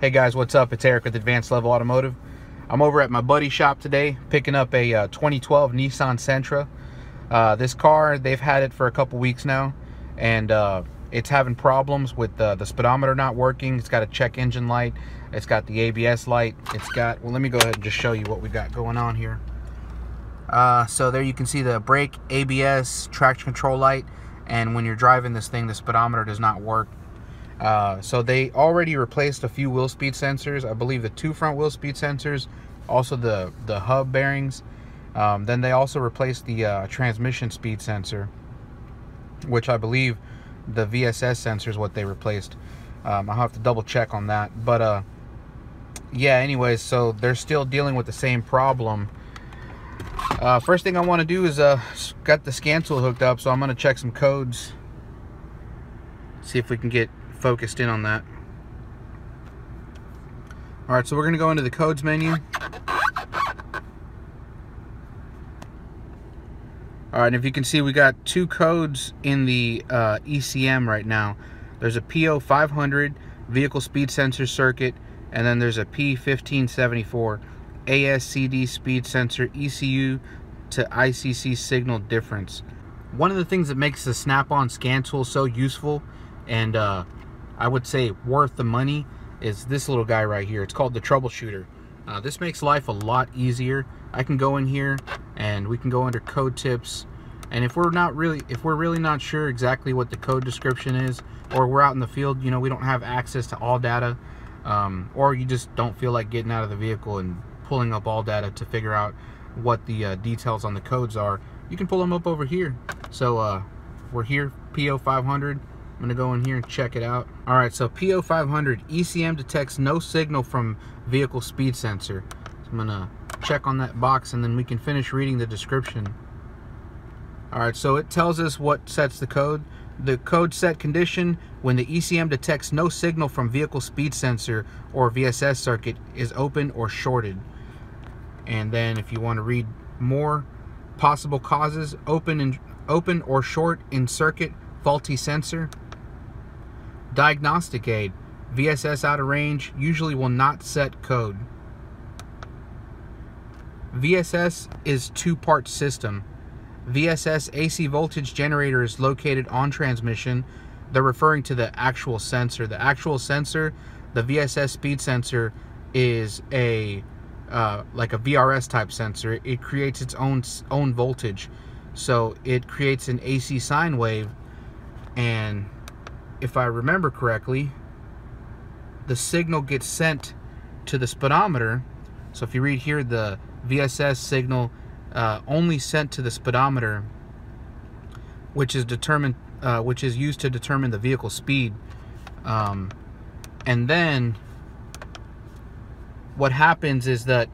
Hey guys, what's up? It's Eric with Advanced Level Automotive. I'm over at my buddy shop today picking up a uh, 2012 Nissan Sentra. Uh, this car, they've had it for a couple weeks now and uh, it's having problems with the speedometer not working. It's got a check engine light. It's got the ABS light. It's got, well, let me go ahead and just show you what we've got going on here. Uh, so there you can see the brake, ABS, traction control light, and when you're driving this thing, the speedometer does not work. Uh, so they already replaced a few wheel speed sensors. I believe the two front wheel speed sensors, also the, the hub bearings. Um, then they also replaced the uh, transmission speed sensor, which I believe the VSS sensor is what they replaced. Um, I'll have to double check on that. But uh, yeah, anyways, so they're still dealing with the same problem. Uh, first thing I want to do is uh, got the scan tool hooked up, so I'm going to check some codes. See if we can get focused in on that. All right, so we're gonna go into the codes menu. All right, and if you can see, we got two codes in the uh, ECM right now. There's a PO500, vehicle speed sensor circuit, and then there's a P1574 ASCD speed sensor ECU to ICC signal difference. One of the things that makes the Snap-on scan tool so useful and uh, I would say worth the money is this little guy right here. It's called the troubleshooter. Uh, this makes life a lot easier. I can go in here and we can go under code tips. And if we're not really, if we're really not sure exactly what the code description is, or we're out in the field, you know, we don't have access to ALLDATA, um, or you just don't feel like getting out of the vehicle and pulling up ALLDATA to figure out what the uh, details on the codes are, you can pull them up over here. So uh, we're here, PO 500. I'm gonna go in here and check it out. All right, so PO500, ECM detects no signal from vehicle speed sensor. So I'm gonna check on that box and then we can finish reading the description. All right, so it tells us what sets the code. The code set condition when the ECM detects no signal from vehicle speed sensor or VSS circuit is open or shorted. And then if you want to read more possible causes, open and open or short in circuit, faulty sensor, Diagnostic aid. VSS out of range usually will not set code. VSS is two-part system. VSS AC voltage generator is located on transmission. They're referring to the actual sensor. The actual sensor, the VSS speed sensor, is a uh, like a VRS type sensor. It creates its own own voltage, so it creates an AC sine wave, and if I remember correctly, the signal gets sent to the speedometer. So if you read here, the VSS signal uh, only sent to the speedometer, which is determined, uh, which is used to determine the vehicle speed. Um, and then what happens is that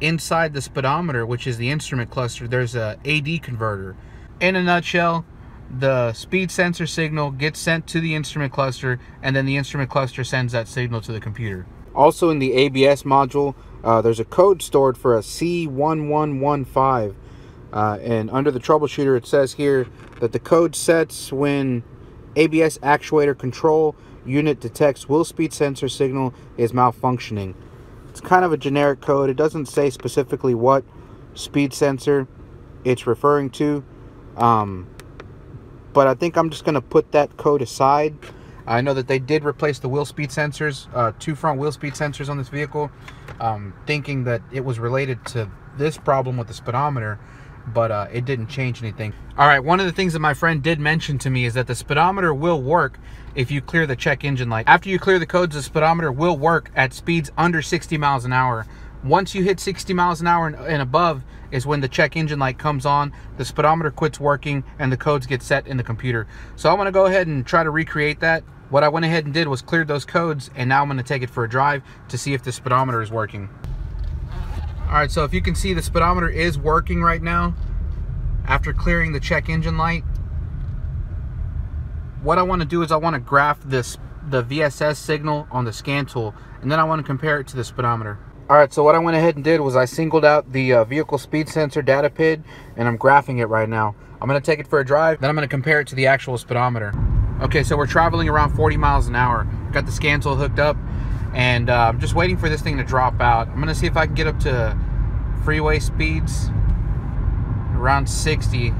inside the speedometer, which is the instrument cluster, there's a AD converter. In a nutshell, the speed sensor signal gets sent to the instrument cluster and then the instrument cluster sends that signal to the computer. Also in the ABS module, uh, there's a code stored for a C1115 uh, and under the troubleshooter it says here that the code sets when ABS actuator control unit detects wheel speed sensor signal is malfunctioning. It's kind of a generic code. It doesn't say specifically what speed sensor it's referring to. Um, but I think I'm just going to put that code aside. I know that they did replace the wheel speed sensors, uh, two front wheel speed sensors on this vehicle, um, thinking that it was related to this problem with the speedometer, but uh, it didn't change anything. All right, one of the things that my friend did mention to me is that the speedometer will work if you clear the check engine light. After you clear the codes, the speedometer will work at speeds under 60 miles an hour. Once you hit 60 miles an hour and, and above is when the check engine light comes on, the speedometer quits working, and the codes get set in the computer. So I'm going to go ahead and try to recreate that. What I went ahead and did was cleared those codes, and now I'm going to take it for a drive to see if the speedometer is working. All right, so if you can see the speedometer is working right now after clearing the check engine light. What I want to do is I want to graph this the VSS signal on the scan tool, and then I want to compare it to the speedometer. All right, so what I went ahead and did was I singled out the uh, vehicle speed sensor data PID, and I'm graphing it right now. I'm gonna take it for a drive, then I'm gonna compare it to the actual speedometer. Okay, so we're traveling around 40 miles an hour. Got the scan tool hooked up, And uh, I'm just waiting for this thing to drop out. I'm to see if I can get up to freeway speeds around 60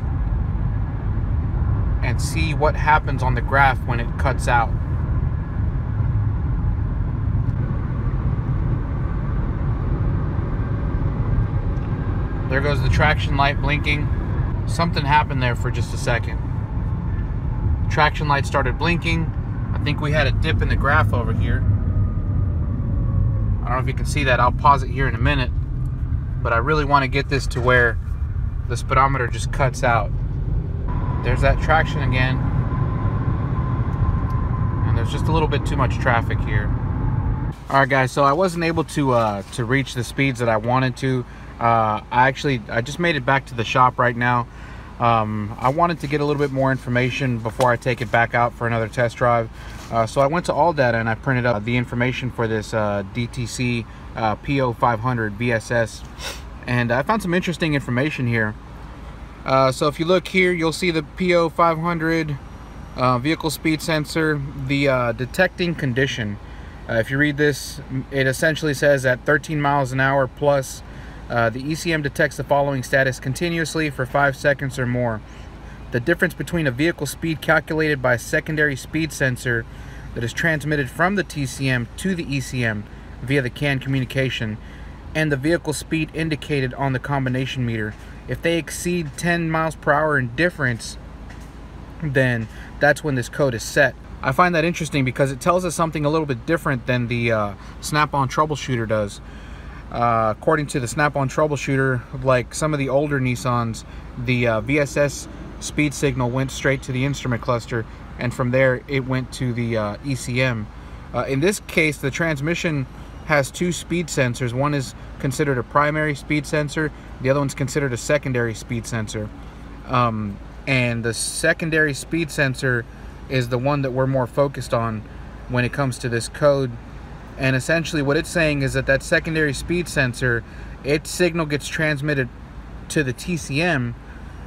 and see what happens on the graph when it cuts out. There goes the traction light blinking. Something happened there for just a second. Traction light started blinking. I think we had a dip in the graph over here. I don't know if you can see that. I'll pause it here in a minute. But I really want to get this to where the speedometer just cuts out. There's that traction again. And there's just a little bit too much traffic here. All right, guys, so I wasn't able to uh, to reach the speeds that I wanted to. Uh, I actually, I just made it back to the shop right now. Um, I wanted to get a little bit more information before I take it back out for another test drive. Uh, so I went to ALLDATA and I printed up the information for this uh, DTC uh, PO500 VSS. And I found some interesting information here. Uh, so if you look here, you'll see the PO500 uh, vehicle speed sensor, the uh, detecting condition. if you read this, it essentially says at 13 miles an hour plus uh, the ECM detects the following status continuously for 5 seconds or more. The difference between a vehicle speed calculated by a secondary speed sensor that is transmitted from the TCM to the ECM via the CAN communication and the vehicle speed indicated on the combination meter. If they exceed 10 miles per hour in difference, then that's when this code is set. I find that interesting because it tells us something a little bit different than the uh, Snap-on troubleshooter does. Uh, according to the Snap-on troubleshooter, like some of the older Nissans, the uh, VSS speed signal went straight to the instrument cluster, and from there it went to the uh, ECM. Uh, in this case, the transmission has two speed sensors. One is considered a primary speed sensor, the other one's considered a secondary speed sensor. Um, and the secondary speed sensor is the one that we're more focused on when it comes to this code and essentially what it's saying is that that secondary speed sensor, its signal gets transmitted to the TCM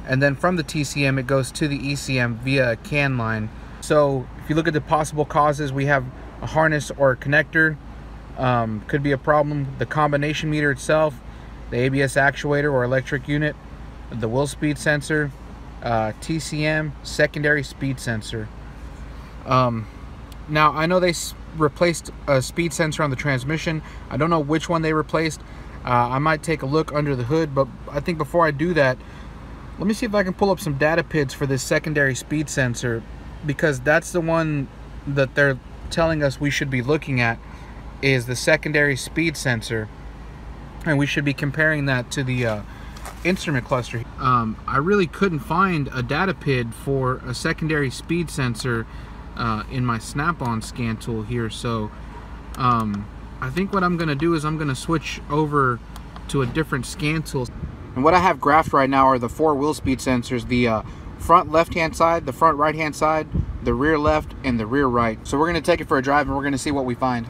and then from the TCM it goes to the ECM via a CAN line. So if you look at the possible causes, we have a harness or a connector, um, could be a problem. The combination meter itself, the ABS actuator or electric unit, the wheel speed sensor, uh, TCM, secondary speed sensor. Um, now I know they replaced a speed sensor on the transmission. I don't know which one they replaced. Uh, I might take a look under the hood, but I think before I do that, let me see if I can pull up some data PIDs for this secondary speed sensor because that's the one that they're telling us we should be looking at is the secondary speed sensor and we should be comparing that to the uh, instrument cluster. Um, I really couldn't find a data PID for a secondary speed sensor uh, in my Snap-on scan tool here. So um, I think what I'm gonna do is I'm gonna switch over to a different scan tool. And what I have graphed right now are the four wheel speed sensors the uh, front left hand side the front right hand side the rear left and the rear right. So we're gonna take it for a drive and we're gonna see what we find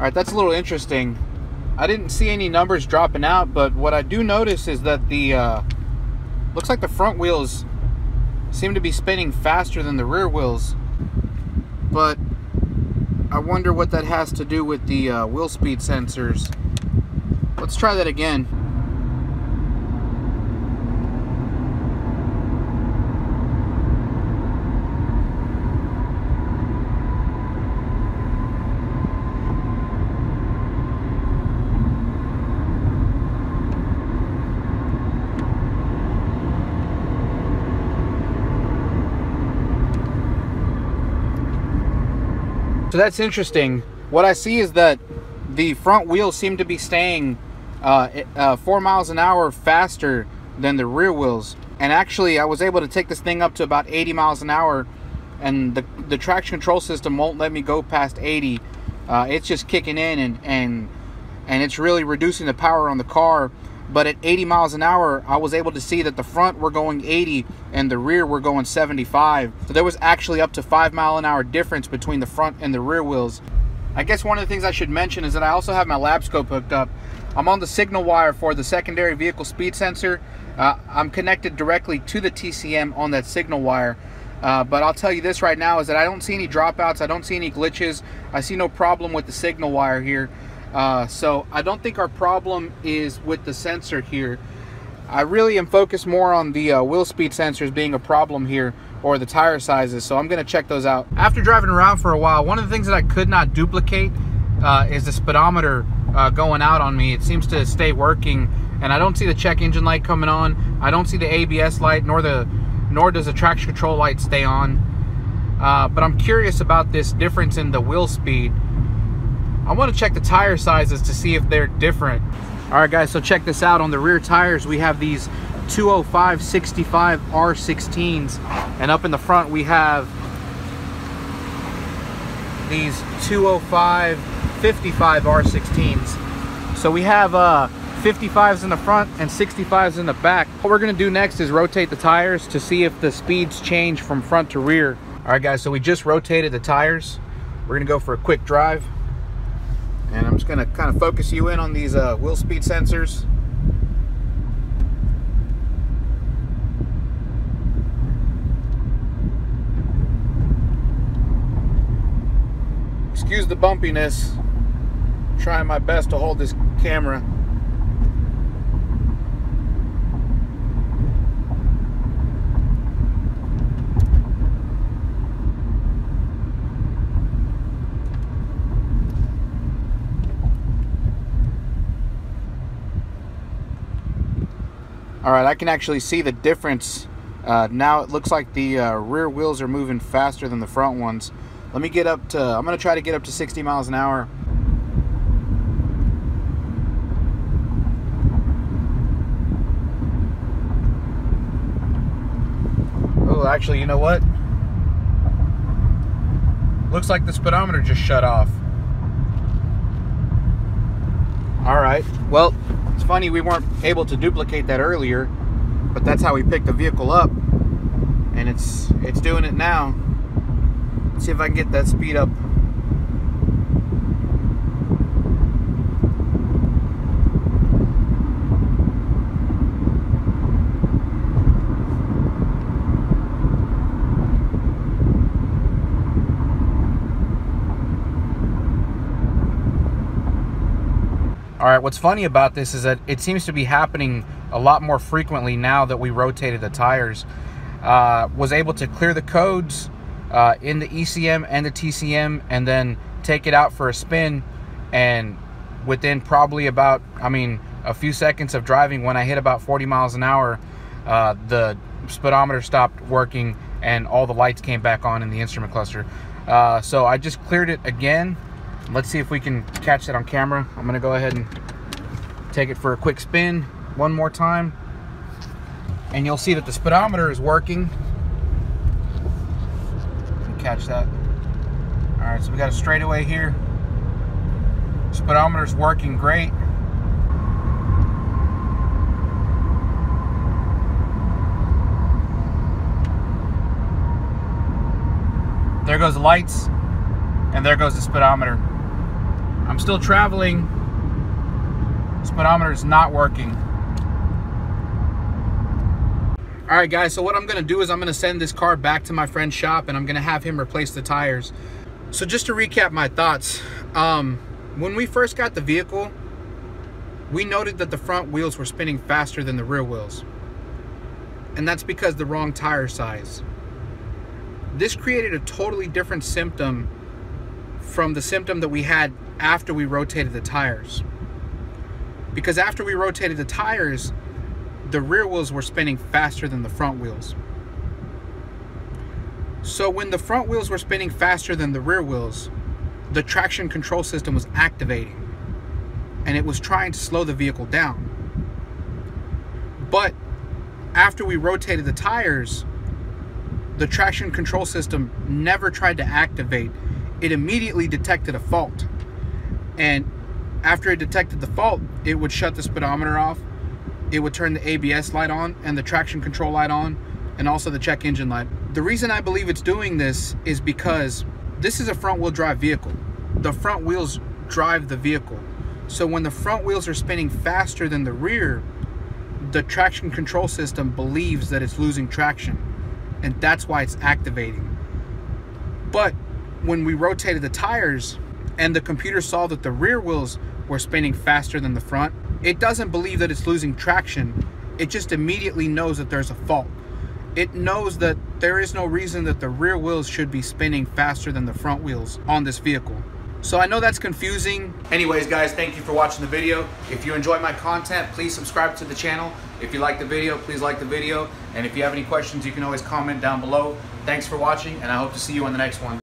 All right, that's a little interesting. I didn't see any numbers dropping out, but what I do notice is that the uh, looks like the front wheels seem to be spinning faster than the rear wheels. But I wonder what that has to do with the uh, wheel speed sensors. Let's try that again. So that's interesting. What I see is that the front wheels seem to be staying uh, uh, four miles an hour faster than the rear wheels. And actually, I was able to take this thing up to about 80 miles an hour, and the, the traction control system won't let me go past 80. Uh, it's just kicking in and, and, and it's really reducing the power on the car. But at 80 miles an hour, I was able to see that the front were going 80 and the rear were going 75. So there was actually up to 5 mile an hour difference between the front and the rear wheels. I guess one of the things I should mention is that I also have my lab scope hooked up. I'm on the signal wire for the secondary vehicle speed sensor. Uh, I'm connected directly to the TCM on that signal wire. Uh, but I'll tell you this right now is that I don't see any dropouts. I don't see any glitches. I see no problem with the signal wire here. Uh, so I don't think our problem is with the sensor here. I really am focused more on the uh, wheel speed sensors being a problem here or the tire sizes. So I'm going to check those out. After driving around for a while, one of the things that I could not duplicate uh, is the speedometer uh, going out on me. It seems to stay working and I don't see the check engine light coming on. I don't see the ABS light nor the nor does the traction control light stay on. Uh, but I'm curious about this difference in the wheel speed. I want to check the tire sizes to see if they're different. All right, guys, so check this out. On the rear tires, we have these 205 65 R16s, and up in the front, we have these 205 55 R16s. So we have uh, 55s in the front and 65s in the back. What we're gonna do next is rotate the tires to see if the speeds change from front to rear. All right guys, so we just rotated the tires. We're gonna go for a quick drive. And I'm just gonna kind of focus you in on these uh, wheel speed sensors. Excuse the bumpiness. I'm trying my best to hold this camera All right, I can actually see the difference. Uh, now it looks like the uh, rear wheels are moving faster than the front ones. Let me get up to, I'm gonna try to get up to 60 miles an hour. Oh, actually, you know what? Looks like the speedometer just shut off. All right, well, funny we weren't able to duplicate that earlier, but that's how we picked the vehicle up. And it's it's doing it now. Let's see if I can get that speed up All right, what's funny about this is that it seems to be happening a lot more frequently now that we rotated the tires. Uh, was able to clear the codes uh, in the ECM and the TCM and then take it out for a spin and within probably about, I mean, a few seconds of driving when I hit about 40 miles an hour, uh, the speedometer stopped working and all the lights came back on in the instrument cluster. Uh, so I just cleared it again let's see if we can catch that on camera. I'm gonna go ahead and take it for a quick spin one more time. And you'll see that the speedometer is working. Catch that. All right, so we got a straightaway here. Speedometer's working great. There goes the lights, and there goes the speedometer. I'm still traveling. Speedometer is not working. All right, guys, so what I'm gonna do is I'm gonna send this car back to my friend's shop and I'm gonna have him replace the tires. So just to recap my thoughts, um, when we first got the vehicle, we noted that the front wheels were spinning faster than the rear wheels. And that's because the wrong tire size. This created a totally different symptom from the symptom that we had after we rotated the tires. Because after we rotated the tires, the rear wheels were spinning faster than the front wheels. So when the front wheels were spinning faster than the rear wheels, the traction control system was activating and it was trying to slow the vehicle down. But after we rotated the tires, the traction control system never tried to activate. It immediately detected a fault. And after it detected the fault, it would shut the speedometer off. It would turn the ABS light on and the traction control light on and also the check engine light. The reason I believe it's doing this is because this is a front wheel drive vehicle. The front wheels drive the vehicle. So when the front wheels are spinning faster than the rear, the traction control system believes that it's losing traction and that's why it's activating. But when we rotated the tires and the computer saw that the rear wheels were spinning faster than the front, it doesn't believe that it's losing traction. It just immediately knows that there's a fault. It knows that there is no reason that the rear wheels should be spinning faster than the front wheels on this vehicle. So I know that's confusing. Anyways, guys, thank you for watching the video. If you enjoy my content, please subscribe to the channel. If you like the video, please like the video. And if you have any questions, you can always comment down below. Thanks for watching, and I hope to see you on the next one.